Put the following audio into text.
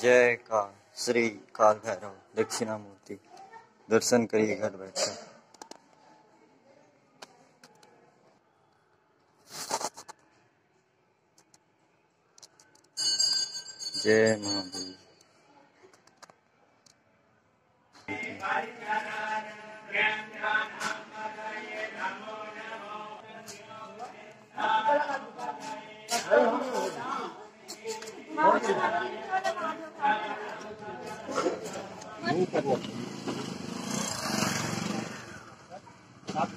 जय का श्री काल भैरव दक्षिणा मूर्ति दर्शन करिए घर बैठे। जय महावीर। Ну, кого? Так.